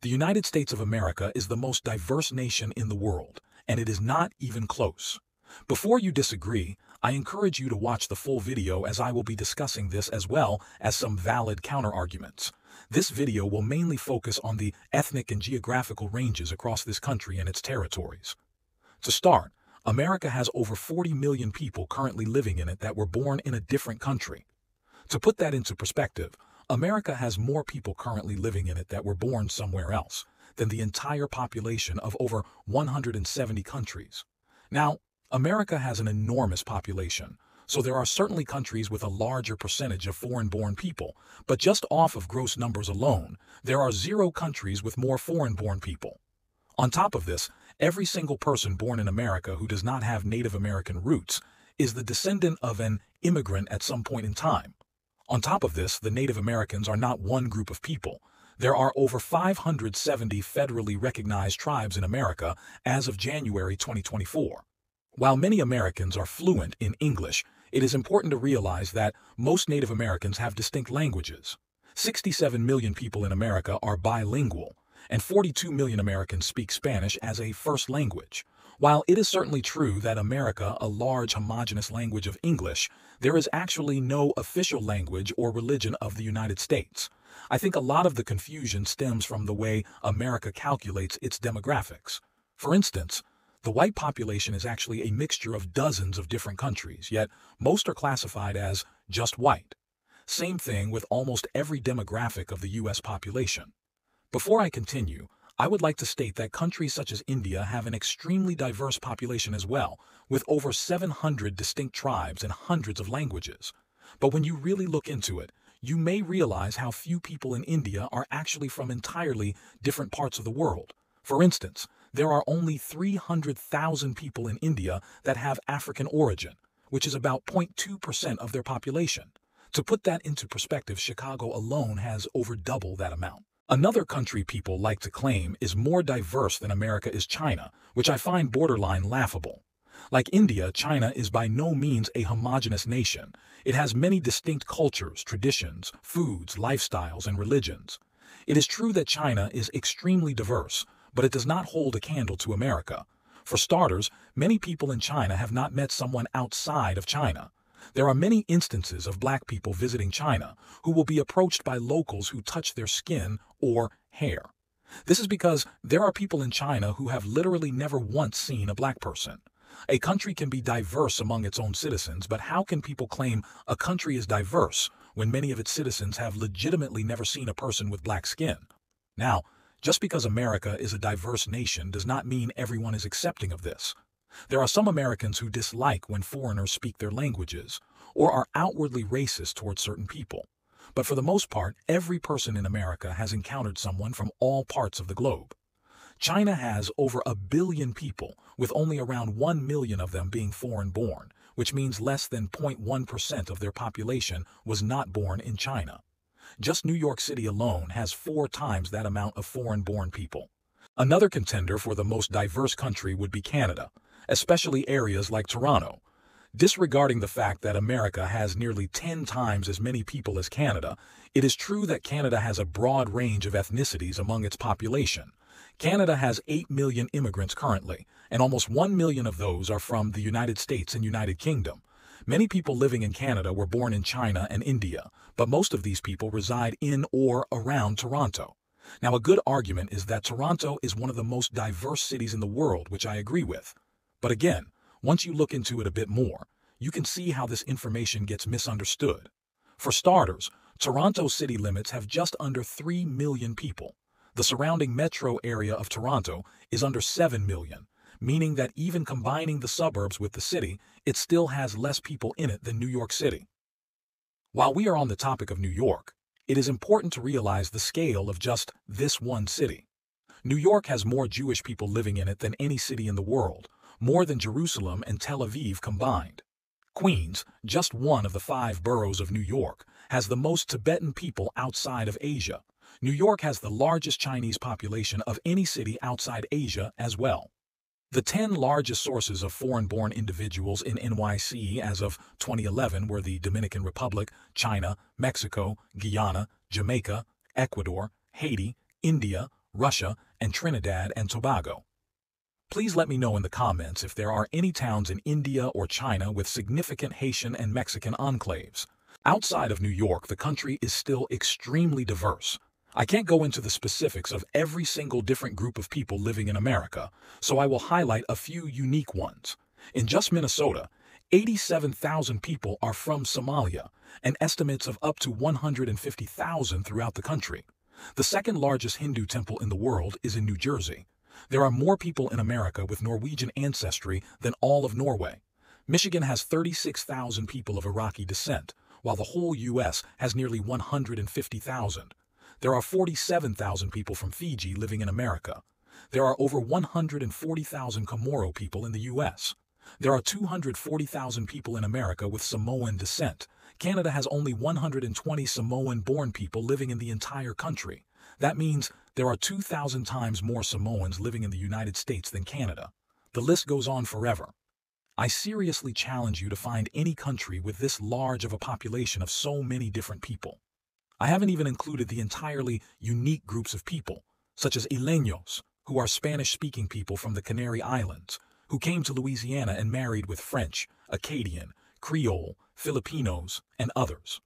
The United States of America is the most diverse nation in the world, and it is not even close. Before you disagree, I encourage you to watch the full video as I will be discussing this as well as some valid counterarguments. This video will mainly focus on the ethnic and geographical ranges across this country and its territories. To start, America has over 40 million people currently living in it that were born in a different country. To put that into perspective, America has more people currently living in it that were born somewhere else than the entire population of over 170 countries. Now, America has an enormous population, so there are certainly countries with a larger percentage of foreign-born people, but just off of gross numbers alone, there are zero countries with more foreign-born people. On top of this, every single person born in America who does not have Native American roots is the descendant of an immigrant at some point in time. On top of this, the Native Americans are not one group of people. There are over 570 federally recognized tribes in America as of January 2024. While many Americans are fluent in English, it is important to realize that most Native Americans have distinct languages. 67 million people in America are bilingual, and 42 million Americans speak Spanish as a first language. While it is certainly true that America, a large homogenous language of English, there is actually no official language or religion of the United States. I think a lot of the confusion stems from the way America calculates its demographics. For instance, the white population is actually a mixture of dozens of different countries, yet most are classified as just white. Same thing with almost every demographic of the U.S. population. Before I continue, I would like to state that countries such as India have an extremely diverse population as well, with over 700 distinct tribes and hundreds of languages. But when you really look into it, you may realize how few people in India are actually from entirely different parts of the world. For instance, there are only 300,000 people in India that have African origin, which is about 0.2% of their population. To put that into perspective, Chicago alone has over double that amount. Another country people like to claim is more diverse than America is China, which I find borderline laughable. Like India, China is by no means a homogenous nation. It has many distinct cultures, traditions, foods, lifestyles, and religions. It is true that China is extremely diverse, but it does not hold a candle to America. For starters, many people in China have not met someone outside of China. There are many instances of black people visiting China who will be approached by locals who touch their skin or hair. This is because there are people in China who have literally never once seen a black person. A country can be diverse among its own citizens, but how can people claim a country is diverse when many of its citizens have legitimately never seen a person with black skin? Now, just because America is a diverse nation does not mean everyone is accepting of this. There are some Americans who dislike when foreigners speak their languages, or are outwardly racist towards certain people. But for the most part, every person in America has encountered someone from all parts of the globe. China has over a billion people, with only around 1 million of them being foreign-born, which means less than 0.1% of their population was not born in China. Just New York City alone has four times that amount of foreign-born people. Another contender for the most diverse country would be Canada, especially areas like Toronto. Disregarding the fact that America has nearly 10 times as many people as Canada, it is true that Canada has a broad range of ethnicities among its population. Canada has 8 million immigrants currently, and almost 1 million of those are from the United States and United Kingdom. Many people living in Canada were born in China and India, but most of these people reside in or around Toronto. Now, a good argument is that Toronto is one of the most diverse cities in the world, which I agree with. But again, once you look into it a bit more, you can see how this information gets misunderstood. For starters, Toronto city limits have just under 3 million people. The surrounding metro area of Toronto is under 7 million, meaning that even combining the suburbs with the city, it still has less people in it than New York City. While we are on the topic of New York, it is important to realize the scale of just this one city. New York has more Jewish people living in it than any city in the world, more than Jerusalem and Tel Aviv combined. Queens, just one of the five boroughs of New York, has the most Tibetan people outside of Asia. New York has the largest Chinese population of any city outside Asia as well. The 10 largest sources of foreign-born individuals in NYC as of 2011 were the Dominican Republic, China, Mexico, Guyana, Jamaica, Ecuador, Haiti, India, Russia, and Trinidad and Tobago. Please let me know in the comments if there are any towns in India or China with significant Haitian and Mexican enclaves. Outside of New York, the country is still extremely diverse. I can't go into the specifics of every single different group of people living in America, so I will highlight a few unique ones. In just Minnesota, 87,000 people are from Somalia, and estimates of up to 150,000 throughout the country. The second largest Hindu temple in the world is in New Jersey. There are more people in America with Norwegian ancestry than all of Norway. Michigan has 36,000 people of Iraqi descent, while the whole U.S. has nearly 150,000. There are 47,000 people from Fiji living in America. There are over 140,000 Chamorro people in the U.S. There are 240,000 people in America with Samoan descent. Canada has only 120 Samoan-born people living in the entire country. That means there are 2,000 times more Samoans living in the United States than Canada. The list goes on forever. I seriously challenge you to find any country with this large of a population of so many different people. I haven't even included the entirely unique groups of people, such as Isleños, who are Spanish-speaking people from the Canary Islands, who came to Louisiana and married with French, Acadian, Creole, Filipinos, and others.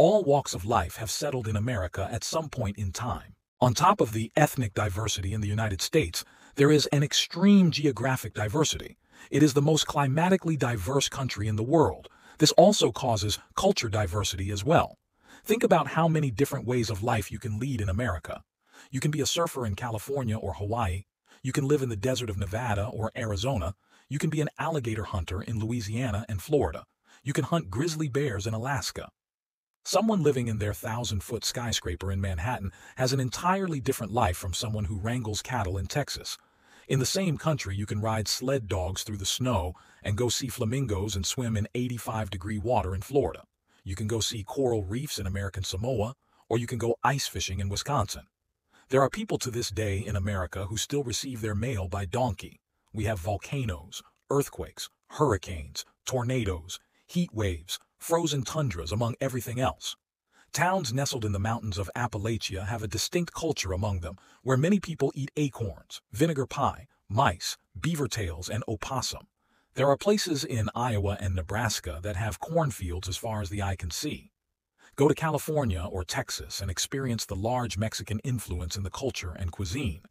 All walks of life have settled in America at some point in time. On top of the ethnic diversity in the United States, there is an extreme geographic diversity. It is the most climatically diverse country in the world. This also causes culture diversity as well. Think about how many different ways of life you can lead in America. You can be a surfer in California or Hawaii. You can live in the desert of Nevada or Arizona. You can be an alligator hunter in Louisiana and Florida. You can hunt grizzly bears in Alaska. Someone living in their thousand-foot skyscraper in Manhattan has an entirely different life from someone who wrangles cattle in Texas. In the same country, you can ride sled dogs through the snow and go see flamingos and swim in 85-degree water in Florida. You can go see coral reefs in American Samoa, or you can go ice fishing in Wisconsin. There are people to this day in America who still receive their mail by donkey. We have volcanoes, earthquakes, hurricanes, tornadoes, heat waves, frozen tundras, among everything else. Towns nestled in the mountains of Appalachia have a distinct culture among them, where many people eat acorns, vinegar pie, mice, beaver tails, and opossum. There are places in Iowa and Nebraska that have cornfields as far as the eye can see. Go to California or Texas and experience the large Mexican influence in the culture and cuisine.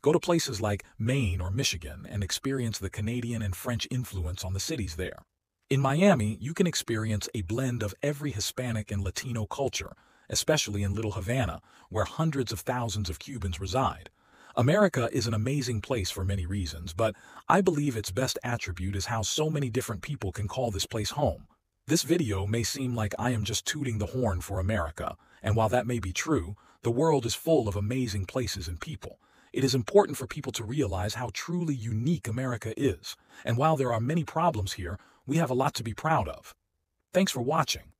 Go to places like Maine or Michigan and experience the Canadian and French influence on the cities there. In Miami, you can experience a blend of every Hispanic and Latino culture, especially in Little Havana, where hundreds of thousands of Cubans reside. America is an amazing place for many reasons, but I believe its best attribute is how so many different people can call this place home. This video may seem like I am just tooting the horn for America, and while that may be true, the world is full of amazing places and people. It is important for people to realize how truly unique America is, and while there are many problems here, we have a lot to be proud of. Thanks for watching.